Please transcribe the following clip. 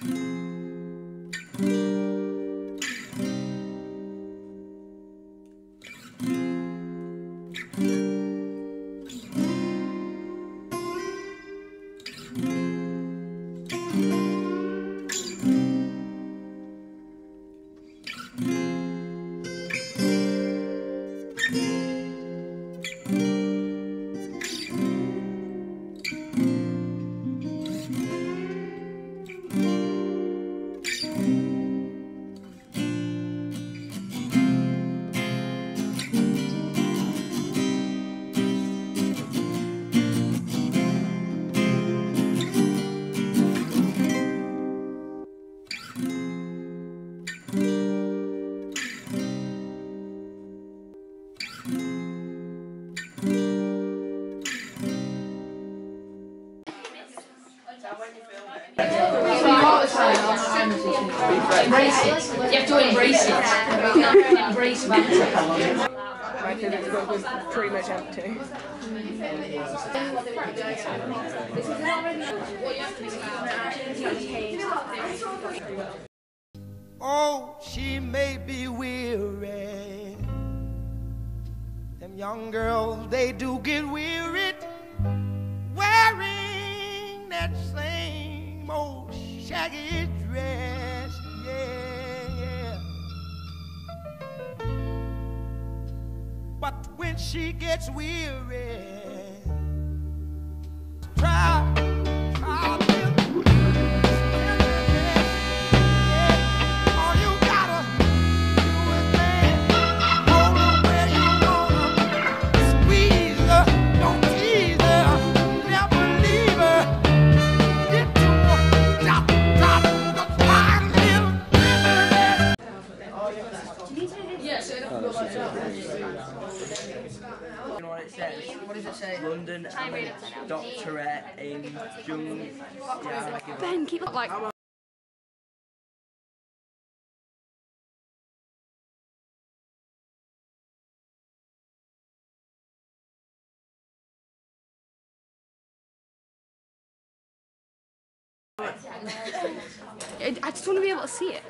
thank mm -hmm. you Embrace it. You have to embrace it. embrace banter. My physics book was pretty much empty. Oh, she may be weary. Them young girls, they do get wearied wearing that same old shaggy dress. Yeah, yeah. But when she gets weary, You know what it says? What does it say? London and doctorate in Jung. Yeah, ben, keep like. I just want to be able to see it.